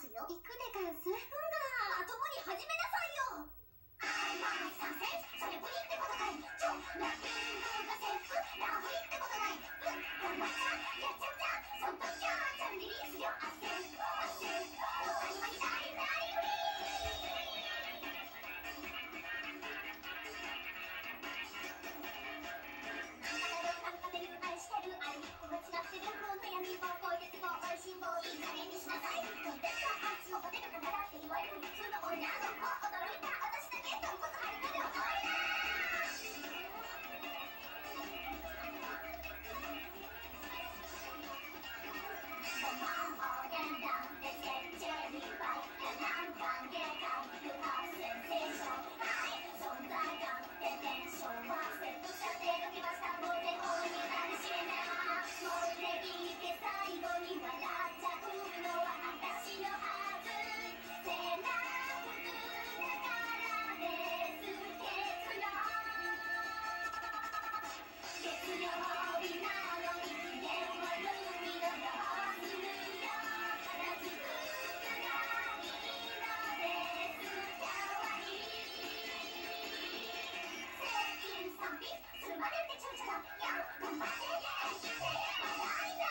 ますよ。行くでガンス。I'm gonna get you to the young, the